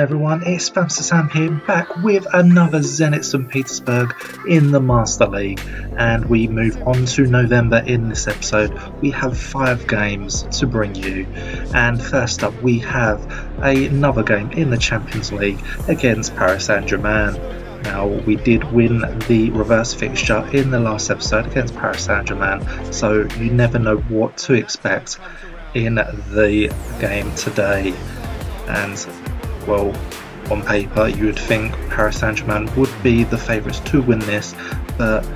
everyone? It's Spamster Sam here back with another Zenit St Petersburg in the Master League and we move on to November in this episode. We have five games to bring you and first up we have another game in the Champions League against Paris Saint-Germain. Now, we did win the reverse fixture in the last episode against Paris Saint Germain, so you never know what to expect in the game today. And well, on paper, you would think Paris Saint Germain would be the favourites to win this, but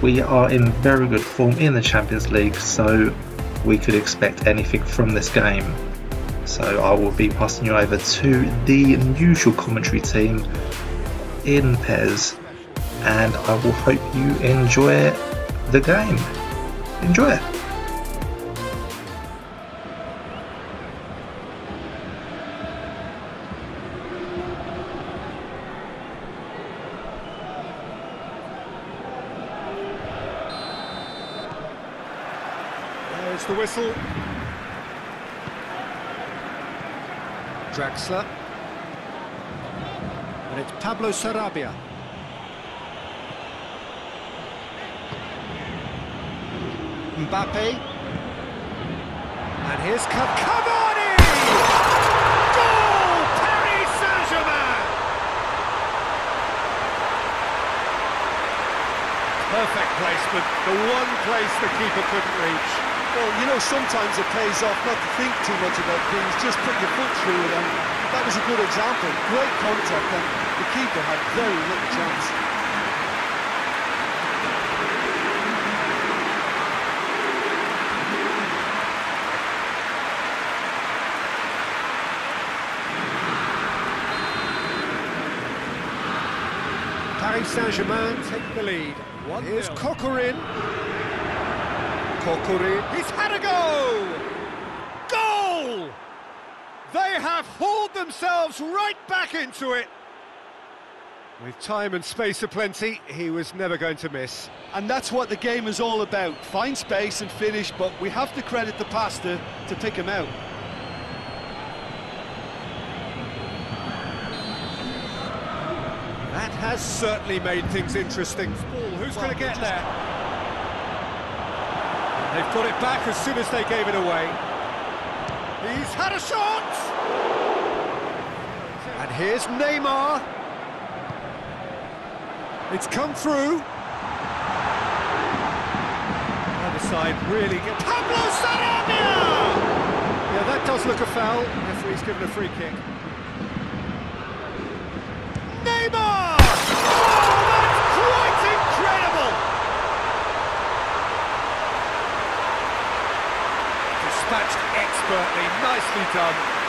we are in very good form in the Champions League, so we could expect anything from this game. So I will be passing you over to the usual commentary team in PES, and I will hope you enjoy the game. Enjoy it! Draxler. And it's Pablo Sarabia. Mbappe. And here's Cavani! Goal! Paris Saint-Germain! Perfect placement, the one place the keeper couldn't reach. Well, you know, sometimes it pays off not to think too much about things, just put your foot through it, and that was a good example. Great contact, and the keeper had very little chance. Paris Saint-Germain take the lead. One Here's Kokorin. Kokorin. He's had a go! Goal! They have hauled themselves right back into it. With time and space aplenty, he was never going to miss. And that's what the game is all about. Find space and finish, but we have to credit the pastor to pick him out. That has certainly made things interesting. Ball, who's going to get there? They've got it back as soon as they gave it away. He's had a shot! And here's Neymar. It's come through. Other side really get... Pablo Sarabia! Yeah, that does look a foul. Referee's given a free kick. Neymar! Oh, that's quite incredible! Dispatched expertly, nicely done.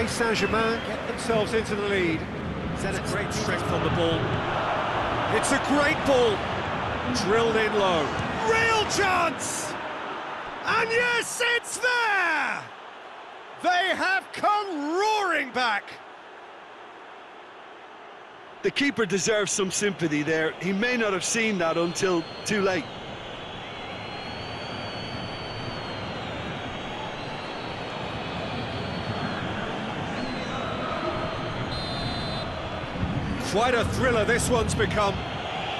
Paris Saint-Germain get themselves into the lead. Zenit's great strength on the ball. It's a great ball. Drilled in low. Real chance! And yes, it's there! They have come roaring back. The keeper deserves some sympathy there. He may not have seen that until too late. Quite a thriller this one's become.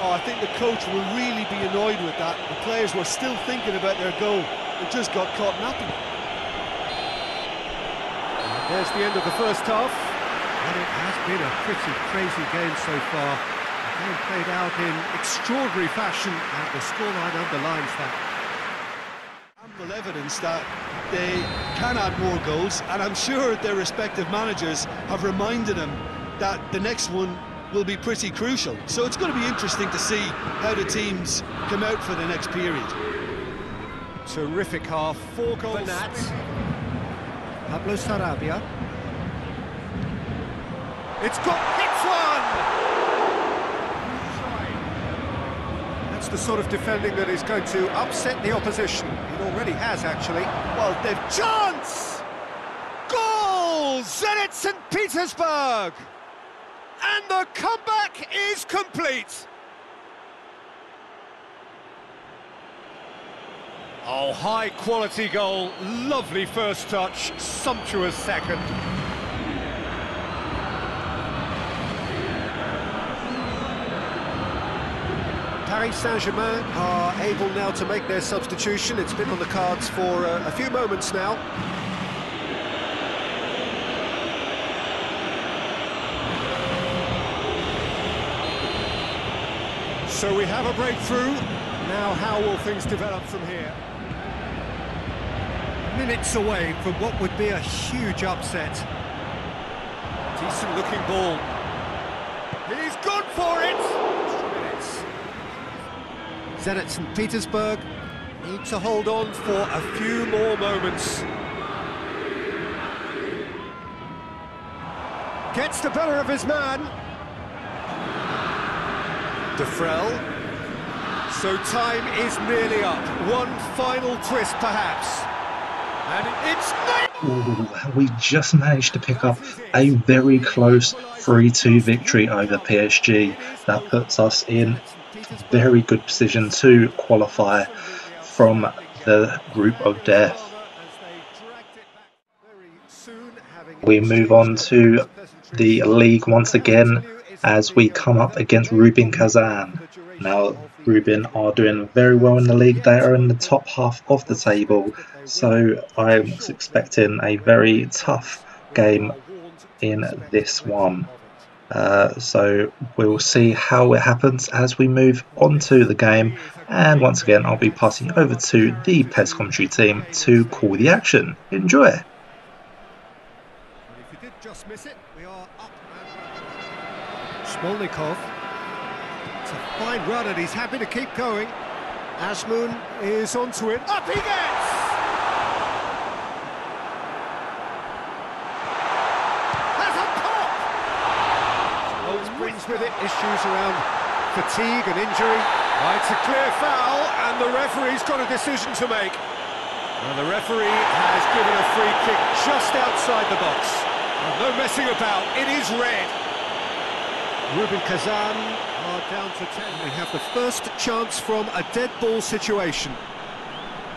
Oh, I think the coach will really be annoyed with that. The players were still thinking about their goal. They just got caught napping. There's the end of the first half. And it has been a pretty crazy game so far. The game played out in extraordinary fashion, and the scoreline underlines that. Ample evidence that they can add more goals, and I'm sure their respective managers have reminded them that the next one will be pretty crucial. So it's going to be interesting to see how the teams come out for the next period. Terrific half, four goals. Bernat. Pablo Sarabia. It's got hits one! That's the sort of defending that is going to upset the opposition. It already has, actually. Well, they've Chance! Goal! Zenit St. Petersburg! The comeback is complete! Oh, high quality goal, lovely first touch, sumptuous second. Paris Saint-Germain are able now to make their substitution. It's been on the cards for uh, a few moments now. So we have a breakthrough. Now how will things develop from here? Minutes away from what would be a huge upset. Decent looking ball. He's good for it! Minutes. Zenit St. Petersburg need to hold on for a few more moments. Gets the better of his man. Defrel. So time is nearly up. One final twist, perhaps. And it's... Ooh, we just managed to pick up a very close 3-2 victory over PSG. That puts us in very good position to qualify from the group of death. We move on to the league once again as we come up against Rubin Kazan. Now, Rubin are doing very well in the league. They are in the top half of the table, so I'm expecting a very tough game in this one. Uh, so we'll see how it happens as we move on to the game. And once again, I'll be passing over to the PES commentary team to call the action. Enjoy! If you did just miss it, we are up and Smolnikov. It's a fine run and he's happy to keep going. Azmoun is onto it. Up he gets! Has a pop! Holmes brings with it issues around fatigue and injury. Right, it's a clear foul and the referee's got a decision to make. And the referee has given a free kick just outside the box. No messing about, it is red. Rubin Kazan are down to 10. We have the first chance from a dead ball situation.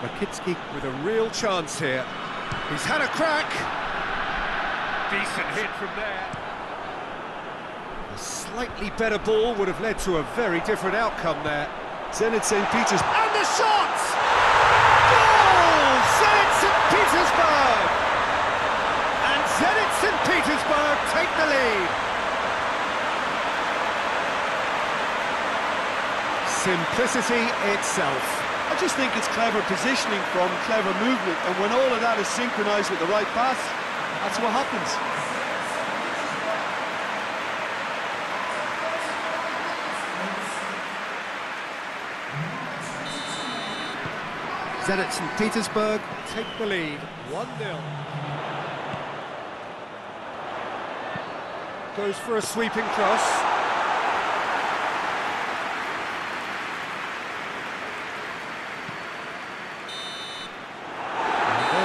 Rakitsky with a real chance here. He's had a crack. Decent hit from there. A slightly better ball would have led to a very different outcome there. Zenit St. Peter's. And the shot! Goal! Zenit St. Petersburg! And Zenit St. Petersburg take the lead. Simplicity itself. I just think it's clever positioning from clever movement, and when all of that is synchronised with the right pass, that's what happens. Zenit St. Petersburg take the lead, 1-0. Goes for a sweeping cross.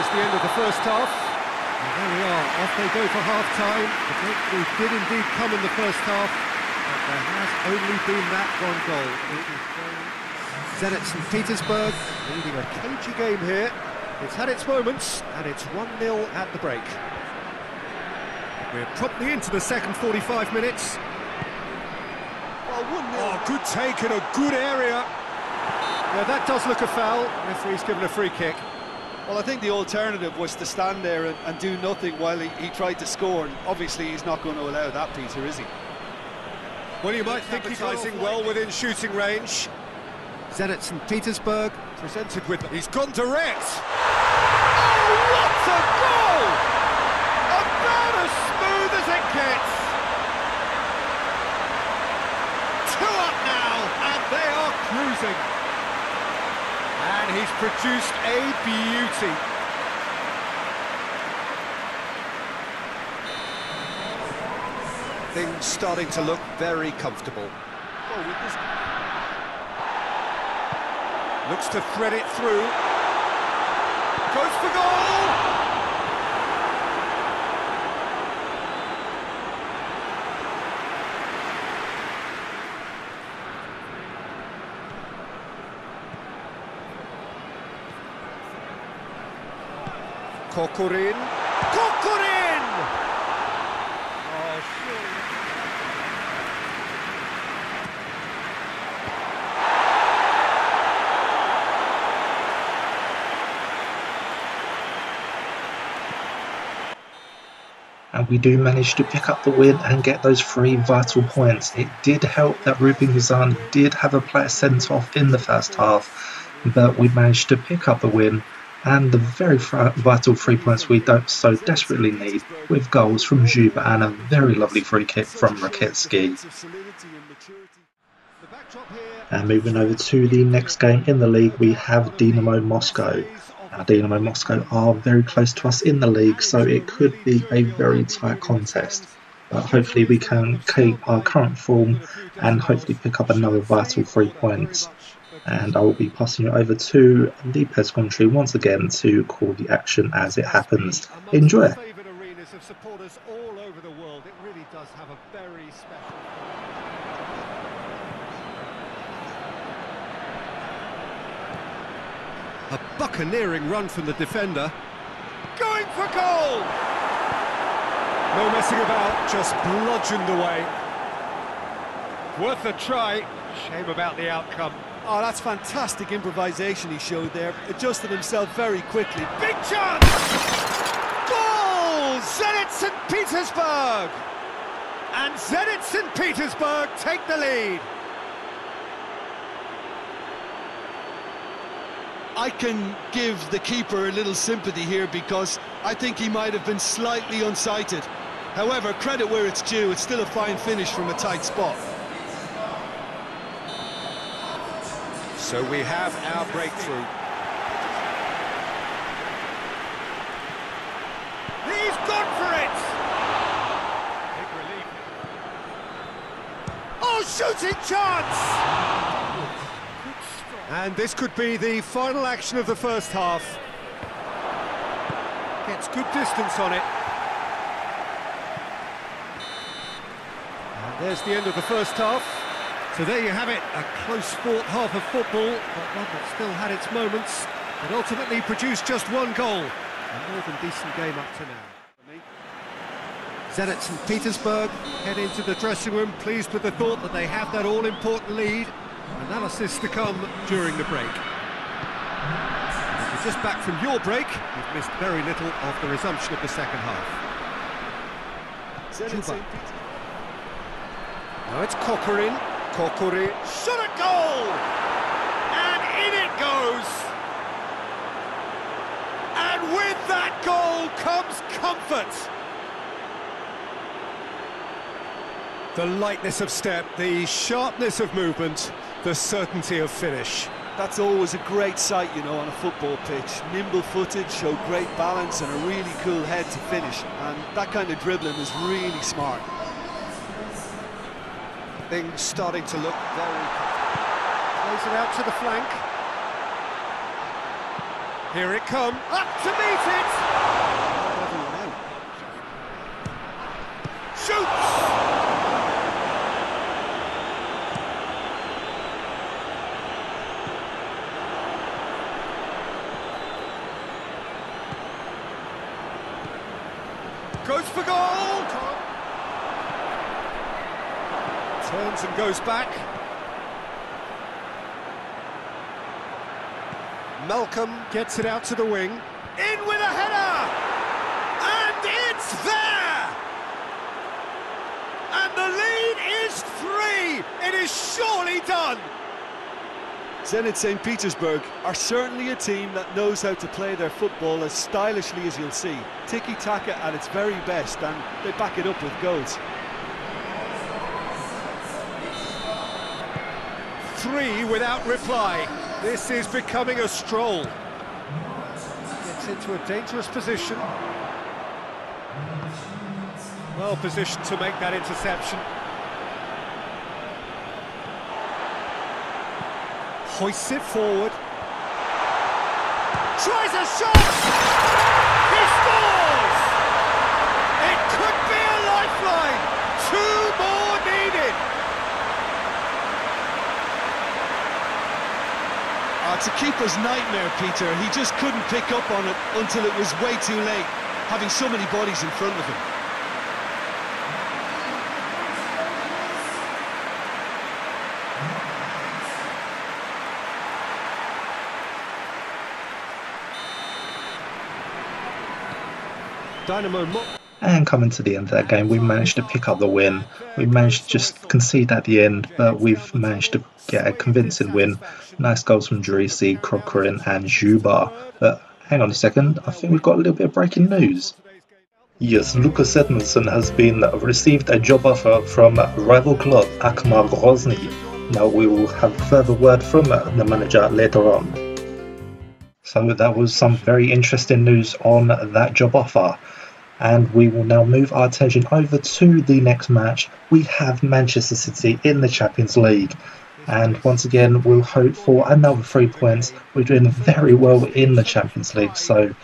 And the end of the first half. And there we are, off they go for half-time. The breakthrough did indeed come in the first half, but there has only been that one goal. It is very Zenit St. Petersburg leading a cagey game here. It's had its moments, and it's 1-0 at the break. We're promptly into the second 45 minutes. Well, Oh, good take in a good area. Yeah, that does look a foul. Referee's given a free kick. Well, I think the alternative was to stand there and, and do nothing while he, he tried to score. And obviously, he's not going to allow that, Peter, is he? Well, you might think he's icing well within shooting range. Zenit St. Petersburg presented with... He's gone direct! Oh, what a goal! About as smooth as it gets! Two up now, and they are cruising. And he's produced a beauty. Things starting to look very comfortable. Oh, with this... Looks to thread it through. Goes for goal! Kokorin. Kokorin! Oh, and we do manage to pick up the win and get those three vital points. It did help that Rubin Kazan did have a player sent off in the first half, but we managed to pick up the win and the very vital three points we so desperately need with goals from Dzyuba and a very lovely free kick from Rakitsky. And moving over to the next game in the league, we have Dynamo Moscow. Now, Dynamo Moscow are very close to us in the league, so it could be a very tight contest. But hopefully, we can keep our current form and hopefully pick up another vital three points and I will be passing it over to the press country once again to call the action as it happens. Enjoy. A buccaneering run from the defender. Going for goal! No messing about, just bludgeoned away. Worth a try. Shame about the outcome. Oh, that's fantastic improvisation he showed there. Adjusted himself very quickly. Big chance! Goal! Zenit St. Petersburg! And Zenit St. Petersburg take the lead. I can give the keeper a little sympathy here because I think he might have been slightly unsighted. However, credit where it's due, it's still a fine finish from a tight spot. So we have our breakthrough. He's gone for it! Big relief. Oh, shooting chance! And this could be the final action of the first half. Gets good distance on it. And there's the end of the first half. So there you have it, a close fought half of football, but one that still had its moments, but ultimately produced just one goal. A more than decent game up to now. Zenit St. Petersburg head into the dressing room pleased with the thought that they have that all-important lead. Analysis to come during the break. If you're just back from your break, you've missed very little of the resumption of the second half. Zenit St. Now it's Kokorin. Kokuri, shot a goal! And in it goes! And with that goal comes comfort! The lightness of step, the sharpness of movement, the certainty of finish. That's always a great sight, you know, on a football pitch. Nimble-footed, show great balance and a really cool head to finish. And that kind of dribbling is really smart things starting to look very Plays it out to the flank. Here it comes. Up to meet it! Shoots! Goes for goal! And goes back. Malcolm gets it out to the wing. In with a header! And it's there! And the lead is three! It is surely done! Zenit St. Petersburg are certainly a team that knows how to play their football as stylishly as you'll see. Tiki-taka at its very best, and they back it up with goals. Three without reply. This is becoming a stroll. Gets into a dangerous position. Well positioned to make that interception. Hoists it forward. tries a shot! He scores! It could be a lifeline! Two more needed! Uh, keeper's nightmare, Peter. He just couldn't pick up on it until it was way too late, having so many bodies in front of him. Dynamo Mo And coming to the end of that game, we managed to pick up the win. We managed to just concede at the end, but we've managed to get a convincing win. Nice goals from Driussi, Krokerin, and Dzyuba. But hang on a second, I think we've got a little bit of breaking news. Yes, Lucas Edmondson has been received a job offer from rival club Akhmat Grozny. Now we will have further word from the manager later on. So that was some very interesting news on that job offer. And we will now move our attention over to the next match. We have Manchester City in the Champions League. And once again, we'll hope for another three points. We're doing very well in the Champions League, so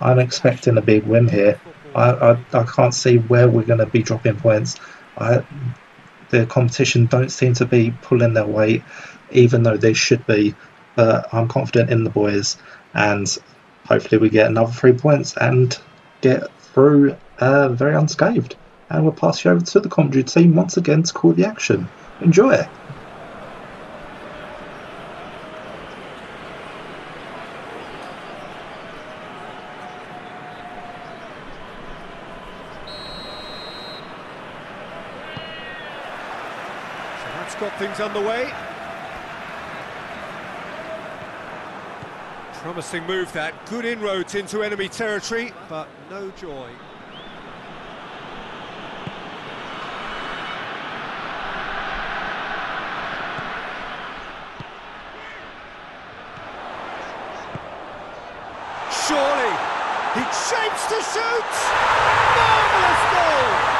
I'm expecting a big win here. I, I, I can't see where we're going to be dropping points. I, the competition don't seem to be pulling their weight, even though they should be. But I'm confident in the boys, and hopefully we get another three points and get through uh, very unscathed. And we'll pass you over to the commentary team once again to call the action. Enjoy! So that's got things underway. Promising move that. Good inroads into enemy territory, but no joy. Surely, he shapes to shoot! Marvellous goal!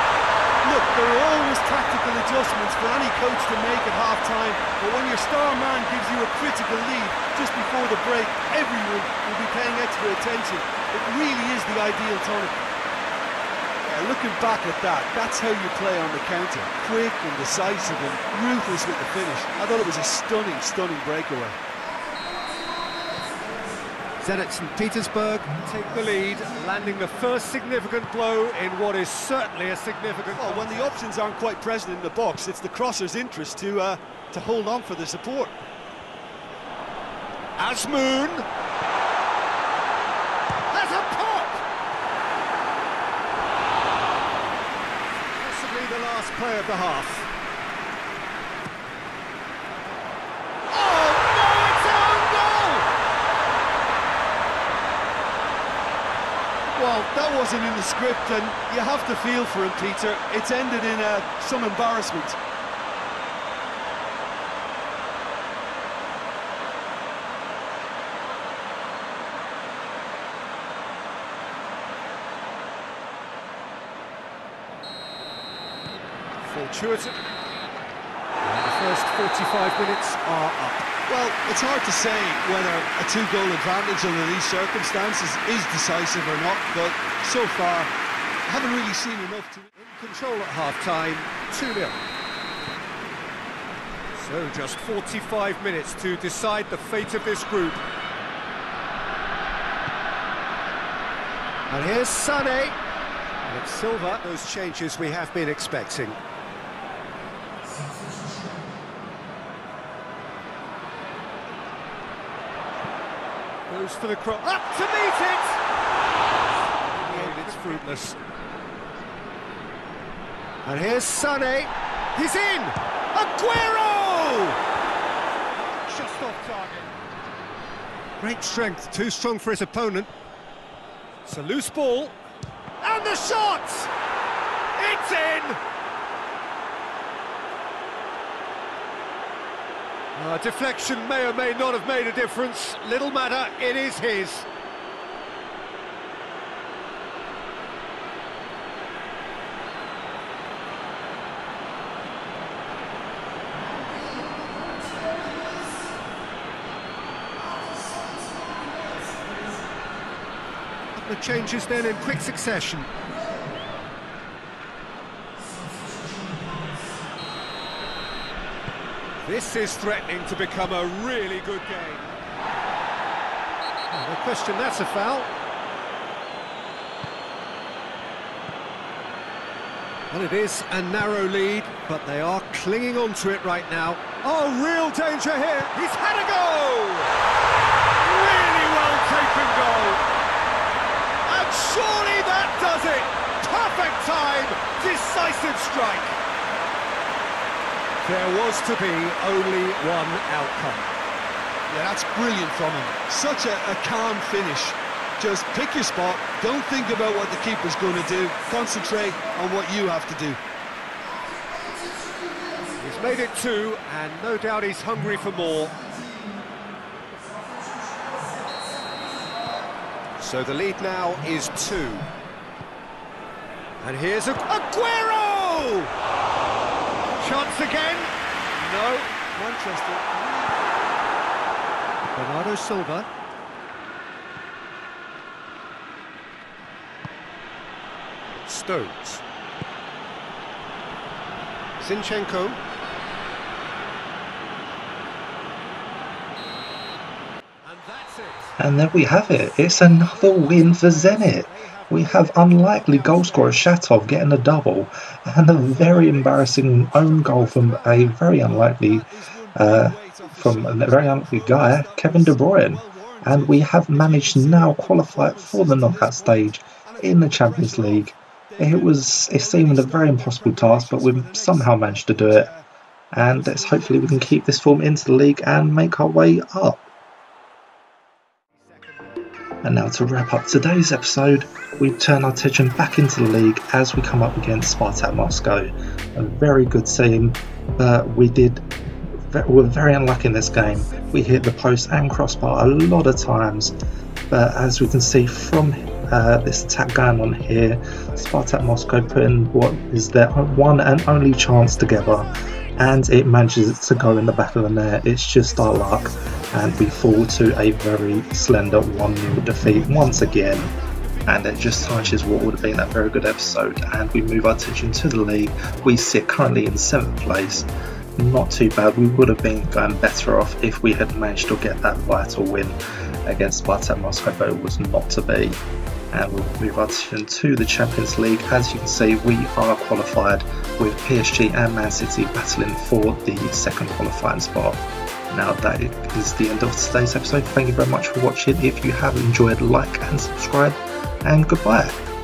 There are always tactical adjustments for any coach to make at half-time, but when your star man gives you a critical lead just before the break, everyone will be paying extra attention. It really is the ideal tonic. Yeah, looking back at that, that's how you play on the counter. Quick and decisive and ruthless with the finish. I thought it was a stunning, stunning breakaway. Zenit St. Petersburg take the lead, landing the first significant blow in what is certainly a significant... Well, when the options aren't quite present in the box, it's the crosser's interest to uh, to hold on for the support. Azmoun has a pop! Possibly the last play of the half. Oh, no, it's own goal! Well, that wasn't in the script, and you have to feel for him, Peter. It's ended in uh, some embarrassment. Fortuitous. And the first 45 minutes are up. Well, it's hard to say whether a two-goal advantage under these circumstances is decisive or not, but so far, I haven't really seen enough to... In control at half-time, 2-0. So just 45 minutes to decide the fate of this group. And here's Sane. And it's Silva. Those changes we have been expecting. Goes for the cross. Up to meet it! It's fruitless. And here's Sane. He's in! Aguero! Just off target. Great strength, too strong for his opponent. It's a loose ball. And the shot! It's in! Uh, deflection may or may not have made a difference. Little matter, it is his. The changes then in quick succession. This is threatening to become a really good game. No question, that's a foul. Well, it is a narrow lead, but they are clinging on to it right now. Oh, real danger here. He's had a go! Really well taken goal. And surely that does it. Perfect time. Decisive strike. There was to be only one outcome. Yeah, that's brilliant from him. Such a, a calm finish. Just pick your spot, don't think about what the keeper's going to do, concentrate on what you have to do. He's made it two, and no doubt he's hungry for more. So the lead now is two. And here's a Aguero! Chance again? No. Manchester. Bernardo Silva. Stones. Zinchenko. And that's it. And there we have it. It's another win for Zenit. We have unlikely goalscorer Shatov getting a double and a very embarrassing own goal from a very unlikely uh, from a very unlikely guy, Kevin De Bruyne. And we have managed now qualify for the knockout stage in the Champions League. It was it seemed a very impossible task, but we've somehow managed to do it. And let's hopefully we can keep this form into the league and make our way up. And now to wrap up today's episode, we turn our attention back into the league as we come up against Spartak Moscow. A very good team, but we did we were very unlucky in this game. We hit the post and crossbar a lot of times, but as we can see from uh, this attack going on here, Spartak Moscow putting what is their one and only chance together, and it manages to go in the back of the net. It's just our luck, and we fall to a very slender 1 0 defeat once again. And it just tarnishes what would have been a very good episode. And we move our attention to the league. We sit currently in 7th place not too bad. We would have been going better off if we had managed to get that vital win against Spartak Moscow, but it was not to be. And we'll move on to the Champions League. As you can see, we are qualified with PSG and Man City battling for the second qualifying spot. Now that is the end of today's episode. Thank you very much for watching. If you have enjoyed, like and subscribe, and goodbye.